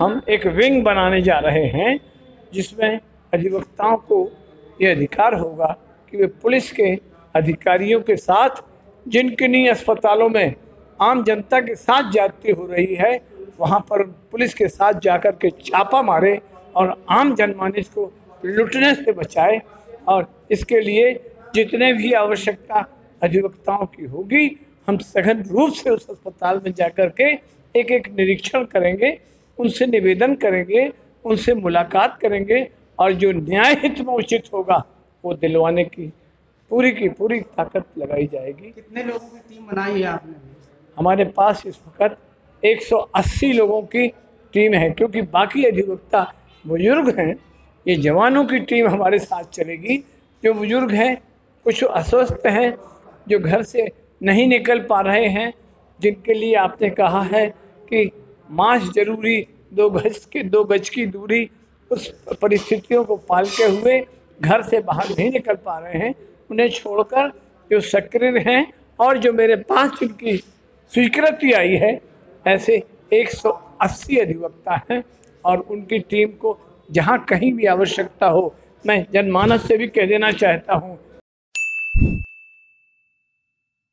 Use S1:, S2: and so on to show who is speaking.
S1: हम एक विंग बनाने जा रहे हैं, जिसमें अधिवक्ताओं को ये अधिकार होगा कि वे पुलिस के अधिकारियों के साथ जिन किन्हीं अस्पतालों में आम जनता के साथ जाती हो रही है, वहाँ पर पुलिस के साथ जाकर के छापा मारे और आम जनमानस को लुटने से बचाए। और इसके लिए जितने भी आवश्यकता अधिवक्ताओं की होगी, हम सघन रूप से उस अस्पताल में जाकर के एक एक निरीक्षण करेंगे उनसे निवेदन करेंगे उनसे मुलाकात करेंगे और जो न्याय हित में उचित होगा वो दिलवाने की पूरी की पूरी ताकत लगाई जाएगी।
S2: कितने लोगों की टीम बनाई है आपने?
S1: हमारे पास इस वक्त 180 लोगों की टीम है क्योंकि बाकी अधिवक्ता बुज़ुर्ग हैं। ये जवानों की टीम हमारे साथ चलेगी। जो बुज़ुर्ग हैं कुछ अस्वस्थ हैं जो घर से नहीं निकल पा रहे हैं जिनके लिए आपने कहा है कि मास्क ज़रूरी, दो गज के, दो गज की दूरी उस परिस्थितियों को पालते हुए घर से बाहर नहीं निकल पा रहे हैं। उन्हें छोड़कर जो सक्रिय हैं और जो मेरे पास उनकी स्वीकृति आई है, ऐसे 180 अधिवक्ता हैं और उनकी टीम को जहाँ कहीं भी आवश्यकता हो, मैं जनमानस से भी कह देना चाहता हूँ।